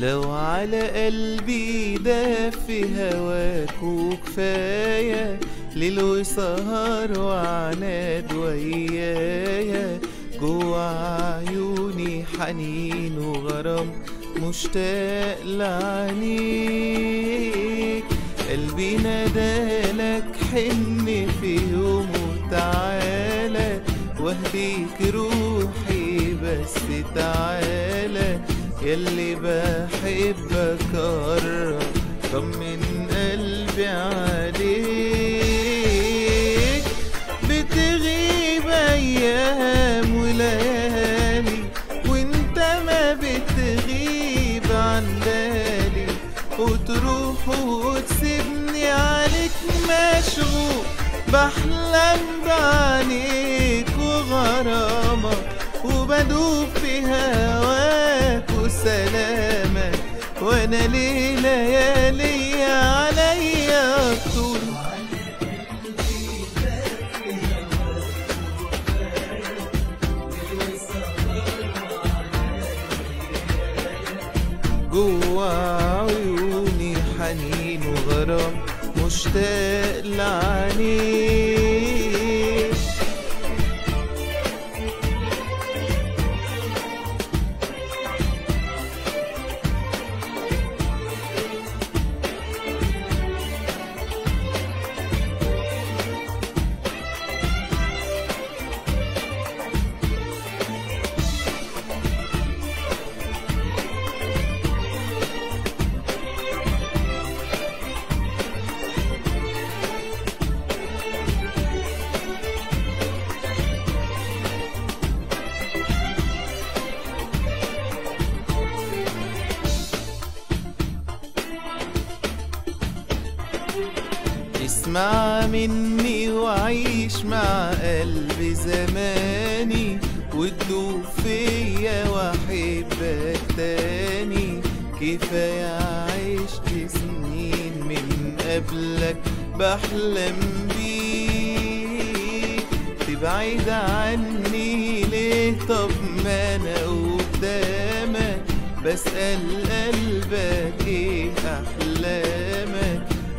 لو على قلبي دف هواك وكفاية ليل وسهر وعناد ويايا. جوا عيوني حنين وغرام مشتاق لعنيك قلبي نادالك حن في يوم وتعالى. واهديك روحي بس تعالى. يلي بحبك قرب طمن قلبي عليك. بتغيب أيام وليالي وإنت ما بتغيب عن بالي. وتروح وتسيبني عليك مشغول بحلم بعينيك وغرامك وبدوب في هواك. وسلامك وأنا ليه ليالي عليا طول جوا عيوني حنين وغرام مشتاق لعنيك اسمع مني وعيش مع قلبي زماني وتدوب فيا وأحبك تاني. كفاية عشت سنين من قبلك بحلم بيك. تبعد عني ليه؟ طب ما أنا قدامك بسأل قلبك إيه أحلامك؟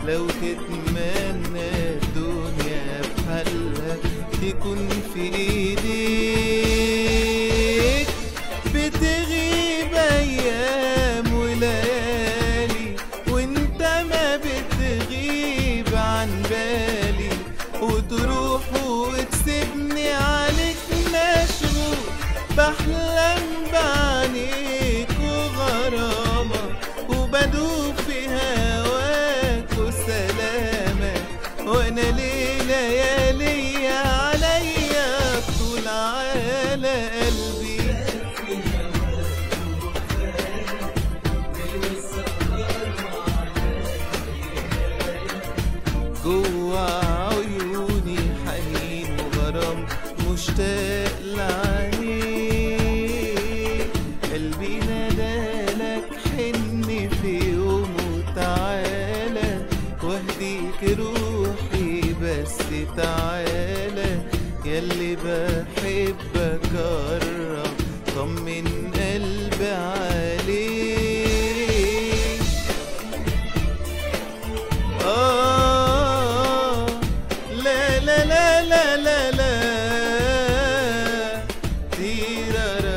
لو تتمنى الدنيا بحالها تكون في ايديك قلبي. جوا عيوني حنين وغرام مشتاق لعنيك قلبي نادالك حن في يوم وتعالى. واهديك روحي بس تعالى. يلي بحبك قرب طمن قلبي عليك آه لا لا لا لا لا لا تيرارارارا.